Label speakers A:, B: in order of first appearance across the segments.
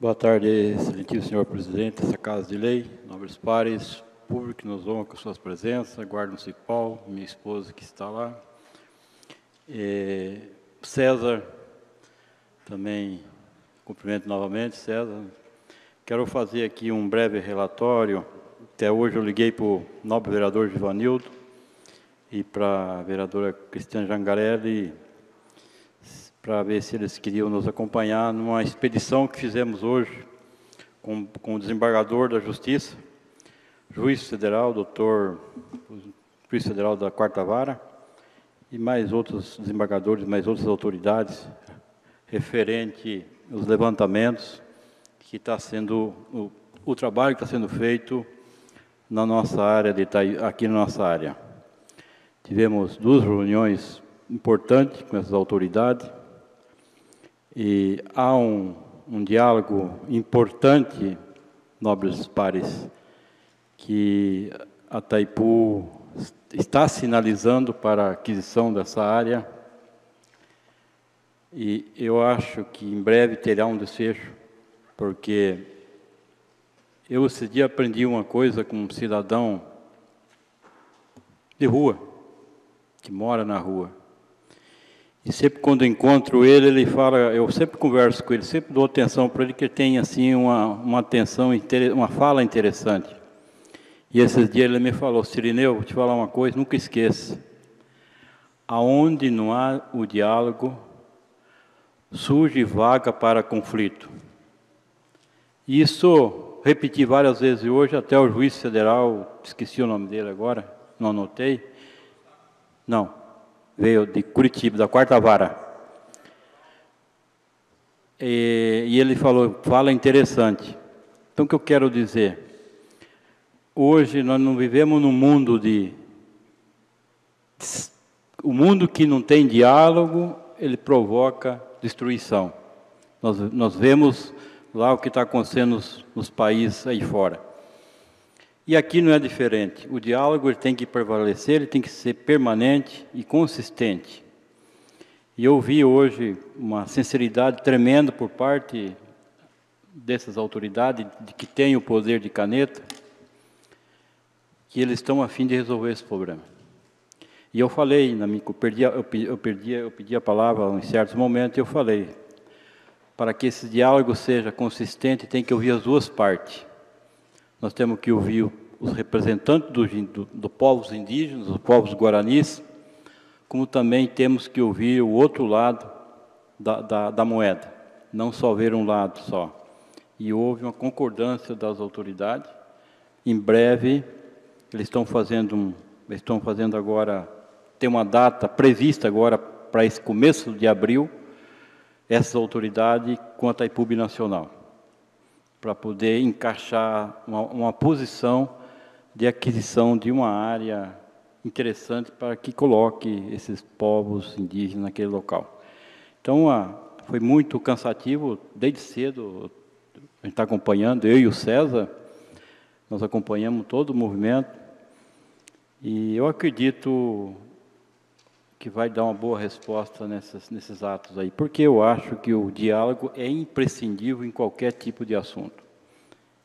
A: Boa tarde, excelentíssimo senhor presidente dessa Casa de Lei, nobres pares, público que nos honra com suas presenças, guarda municipal, minha esposa que está lá, e César, também cumprimento novamente, César. Quero fazer aqui um breve relatório. Até hoje eu liguei para o nobre vereador Givanildo e para a vereadora Cristiane Jangarelli para ver se eles queriam nos acompanhar numa expedição que fizemos hoje com, com o desembargador da Justiça, juiz federal, doutor, juiz federal da Quarta Vara, e mais outros desembargadores, mais outras autoridades, referente aos levantamentos que está sendo, o, o trabalho que está sendo feito na nossa área, de, aqui na nossa área. Tivemos duas reuniões importantes com essas autoridades, e há um, um diálogo importante, nobres pares, que a Taipu está sinalizando para a aquisição dessa área e eu acho que em breve terá um desfecho, porque eu esse dia aprendi uma coisa com um cidadão de rua, que mora na rua. E sempre quando encontro ele, ele fala, eu sempre converso com ele, sempre dou atenção para ele, que ele tem assim uma, uma atenção, uma fala interessante. E esses dias ele me falou, Sirineu, vou te falar uma coisa, nunca esqueça. Aonde não há o diálogo, surge vaga para conflito. Isso repeti várias vezes hoje, até o juiz federal, esqueci o nome dele agora, não anotei. Não, veio de Curitiba, da quarta vara. E, e ele falou, fala interessante. Então, o que eu quero dizer? Hoje nós não vivemos num mundo de. O mundo que não tem diálogo, ele provoca destruição. Nós, nós vemos lá o que está acontecendo nos, nos países aí fora. E aqui não é diferente. O diálogo tem que prevalecer, ele tem que ser permanente e consistente. E eu vi hoje uma sinceridade tremenda por parte dessas autoridades de que têm o poder de caneta, que eles estão a fim de resolver esse problema. E eu falei, na minha, eu, perdi, eu, perdi, eu pedi a palavra em certos momentos, eu falei, para que esse diálogo seja consistente, tem que ouvir as duas partes. Nós temos que ouvir os representantes dos do, do povos indígenas, os povos guaranis, como também temos que ouvir o outro lado da, da, da moeda, não só ver um lado só. E houve uma concordância das autoridades. Em breve, eles estão fazendo, um, eles estão fazendo agora, tem uma data prevista agora para esse começo de abril, essas autoridades com a Taipub Nacional para poder encaixar uma, uma, posição de aquisição de uma área interessante para que coloque esses povos indígenas naquele local. Então, ah, foi muito cansativo, desde cedo, a gente está acompanhando, eu e o César, nós acompanhamos todo o movimento, e eu acredito que vai dar uma boa resposta nessas, nesses atos aí, porque eu acho que o diálogo é imprescindível em qualquer tipo de assunto.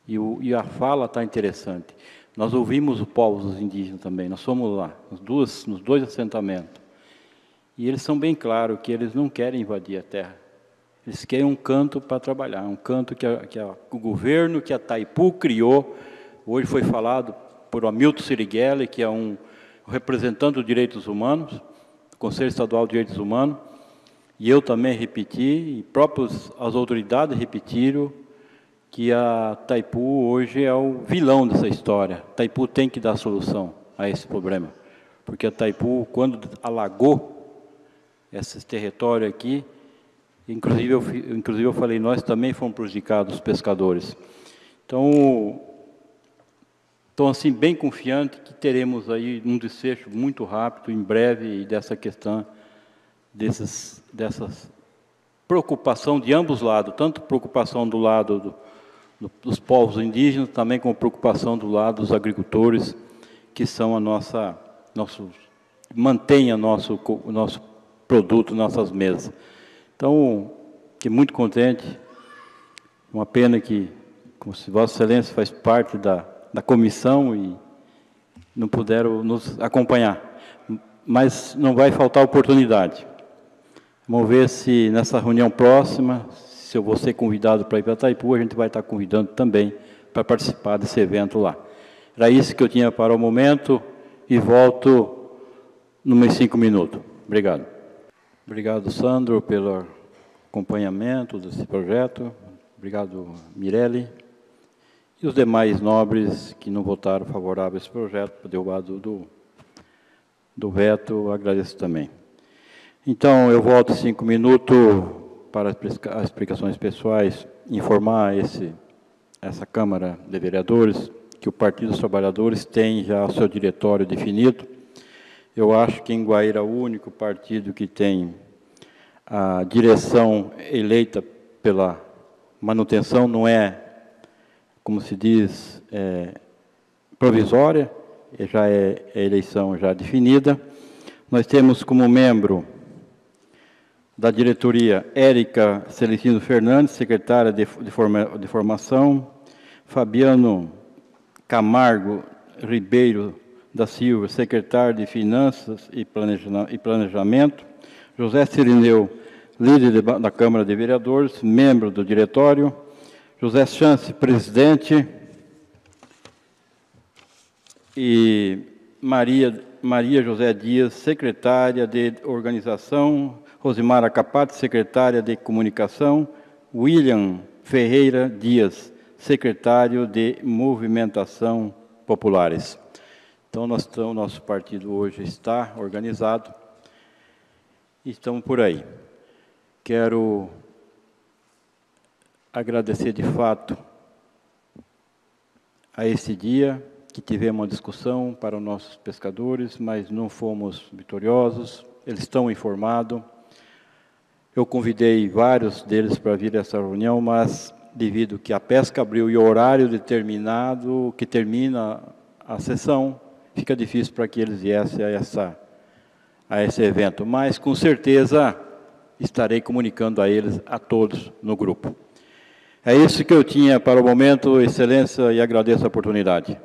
A: E, o, e a fala está interessante. Nós ouvimos os povos indígenas também, nós fomos lá, nos, duas, nos dois assentamentos. E eles são bem claros que eles não querem invadir a terra. Eles querem um canto para trabalhar, um canto que, a, que a, o governo, que a Taipu criou. Hoje foi falado por Hamilton Sirigueli, que é um representante dos direitos humanos, Conselho Estadual de Direitos Humanos, e eu também repeti, e próprios as autoridades repetiram, que a Taipu hoje é o vilão dessa história. Taipu tem que dar solução a esse problema, porque a Taipu, quando alagou esse território aqui, inclusive eu, inclusive eu falei, nós também fomos prejudicados, os pescadores. Então, Estou assim bem confiante que teremos aí um desfecho muito rápido, em breve, dessa questão desses, dessas preocupação de ambos lados, tanto preocupação do lado do, do, dos povos indígenas, também como preocupação do lado dos agricultores, que são a nossa, nosso, o nosso, nosso produto, nossas mesas. Então, fiquei muito contente Uma pena que, como se Vossa Excelência faz parte da, da comissão e não puderam nos acompanhar. Mas não vai faltar oportunidade. Vamos ver se nessa reunião próxima, se eu vou ser convidado para ir para Itaipu, a gente vai estar convidando também para participar desse evento lá. Era isso que eu tinha para o momento e volto nos cinco minutos. Obrigado. Obrigado, Sandro, pelo acompanhamento desse projeto. Obrigado, Mirelle. E os demais nobres que não votaram favorável a esse projeto, por derrubado do, do veto, agradeço também. Então, eu volto cinco minutos para as explicações pessoais, informar esse, essa Câmara de Vereadores que o Partido dos Trabalhadores tem já o seu diretório definido. Eu acho que em Guaíra é o único partido que tem a direção eleita pela manutenção, não é, como se diz, é, provisória, já é, é eleição já definida. Nós temos como membro da diretoria Érica Celestino Fernandes, secretária de, de, forma, de formação, Fabiano Camargo Ribeiro da Silva, secretário de Finanças e Planejamento, José Cirineu, líder da Câmara de Vereadores, membro do diretório, José Chance, presidente, e Maria, Maria José Dias, secretária de Organização, Rosimara Capati, secretária de Comunicação, William Ferreira Dias, secretário de Movimentação Populares. Então, nós estamos, nosso partido hoje está organizado e estamos por aí. Quero agradecer de fato a esse dia que tivemos uma discussão para os nossos pescadores, mas não fomos vitoriosos, eles estão informados. Eu convidei vários deles para vir a essa reunião, mas devido que a pesca abriu e o horário determinado que termina a sessão, fica difícil para que eles viessem a, essa, a esse evento. Mas, com certeza, estarei comunicando a eles, a todos no grupo. É isso que eu tinha para o momento, Excelência, e agradeço a oportunidade.